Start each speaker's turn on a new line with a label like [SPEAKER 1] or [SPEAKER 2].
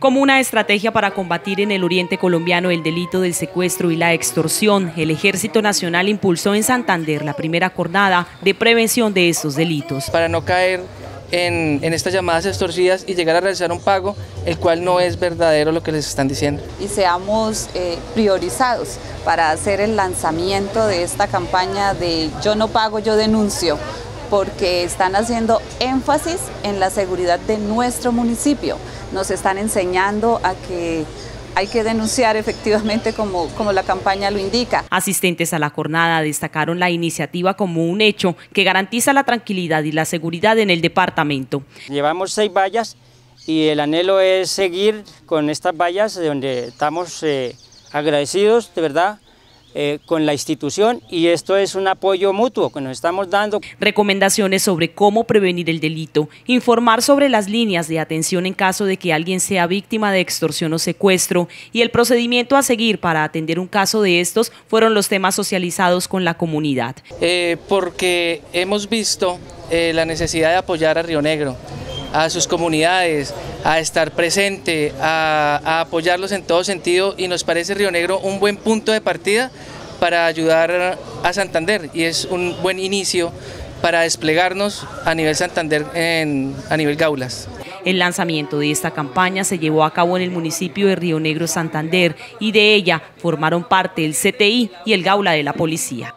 [SPEAKER 1] Como una estrategia para combatir en el oriente colombiano el delito del secuestro y la extorsión, el Ejército Nacional impulsó en Santander la primera jornada de prevención de estos delitos.
[SPEAKER 2] Para no caer en, estas llamadas extorsivas y llegar a realizar un pago, el cual no es verdadero lo que les están diciendo.
[SPEAKER 3] Y seamos eh, priorizados para hacer el lanzamiento de esta campaña de yo no pago, yo denuncio porque están haciendo énfasis en la seguridad de nuestro municipio. Nos están enseñando a que hay que denunciar efectivamente como, como la campaña lo indica.
[SPEAKER 1] Asistentes a la jornada destacaron la iniciativa como un hecho que garantiza la tranquilidad y la seguridad en el departamento.
[SPEAKER 4] Llevamos seis vallas y el anhelo es seguir con estas vallas donde estamos eh, agradecidos de verdad eh, con la institución y esto es un apoyo mutuo que nos estamos dando.
[SPEAKER 1] Recomendaciones sobre cómo prevenir el delito, informar sobre las líneas de atención en caso de que alguien sea víctima de extorsión o secuestro y el procedimiento a seguir para atender un caso de estos fueron los temas socializados con la comunidad.
[SPEAKER 2] Eh, porque hemos visto eh, la necesidad de apoyar a Río Negro a sus comunidades, a estar presente, a, apoyarlos en todo sentido y nos parece Río Negro un buen punto de partida para ayudar a Santander y es un buen inicio para desplegarnos a nivel Santander, en, a nivel Gaulas.
[SPEAKER 1] El lanzamiento de esta campaña se llevó a cabo en el municipio de Río Negro, Santander, y de ella formaron parte el CTI y el Gaula de la Policía.